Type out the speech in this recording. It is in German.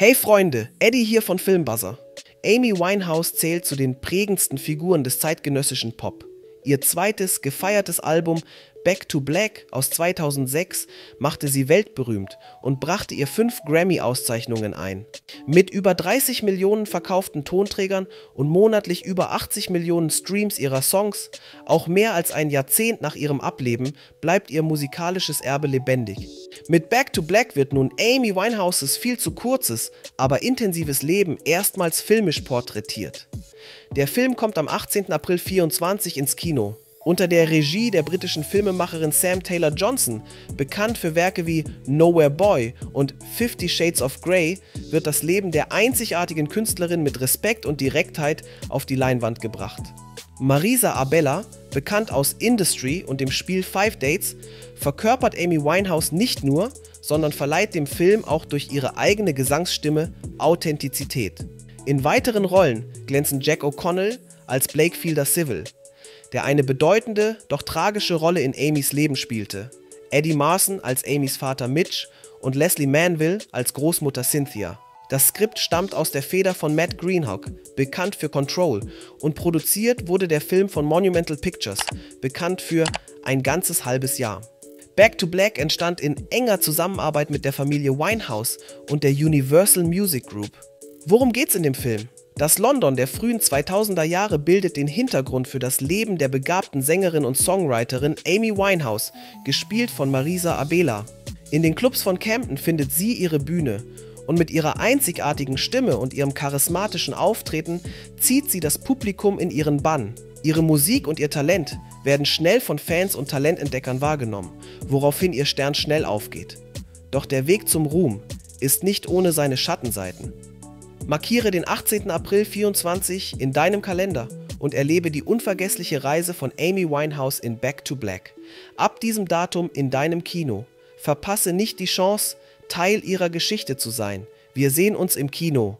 Hey Freunde, Eddie hier von Filmbuzzer. Amy Winehouse zählt zu den prägendsten Figuren des zeitgenössischen Pop. Ihr zweites, gefeiertes Album Back to Black aus 2006 machte sie weltberühmt und brachte ihr fünf Grammy-Auszeichnungen ein. Mit über 30 Millionen verkauften Tonträgern und monatlich über 80 Millionen Streams ihrer Songs, auch mehr als ein Jahrzehnt nach ihrem Ableben, bleibt ihr musikalisches Erbe lebendig. Mit Back to Black wird nun Amy Winehouses viel zu kurzes, aber intensives Leben erstmals filmisch porträtiert. Der Film kommt am 18. April 24 ins Kino. Unter der Regie der britischen Filmemacherin Sam Taylor Johnson, bekannt für Werke wie Nowhere Boy und Fifty Shades of Grey, wird das Leben der einzigartigen Künstlerin mit Respekt und Direktheit auf die Leinwand gebracht. Marisa Abella, bekannt aus Industry und dem Spiel Five Dates, verkörpert Amy Winehouse nicht nur, sondern verleiht dem Film auch durch ihre eigene Gesangsstimme Authentizität. In weiteren Rollen glänzen Jack O'Connell als Blake Fielder Civil, der eine bedeutende, doch tragische Rolle in Amys Leben spielte, Eddie Marson als Amys Vater Mitch und Leslie Manville als Großmutter Cynthia. Das Skript stammt aus der Feder von Matt Greenhawk, bekannt für Control, und produziert wurde der Film von Monumental Pictures, bekannt für Ein ganzes halbes Jahr. Back to Black entstand in enger Zusammenarbeit mit der Familie Winehouse und der Universal Music Group. Worum geht's in dem Film? Das London der frühen 2000er Jahre bildet den Hintergrund für das Leben der begabten Sängerin und Songwriterin Amy Winehouse, gespielt von Marisa Abela. In den Clubs von Camden findet sie ihre Bühne und mit ihrer einzigartigen Stimme und ihrem charismatischen Auftreten zieht sie das Publikum in ihren Bann. Ihre Musik und ihr Talent werden schnell von Fans und Talententdeckern wahrgenommen, woraufhin ihr Stern schnell aufgeht. Doch der Weg zum Ruhm ist nicht ohne seine Schattenseiten. Markiere den 18. April 24 in deinem Kalender und erlebe die unvergessliche Reise von Amy Winehouse in Back to Black. Ab diesem Datum in deinem Kino. Verpasse nicht die Chance, Teil ihrer Geschichte zu sein. Wir sehen uns im Kino.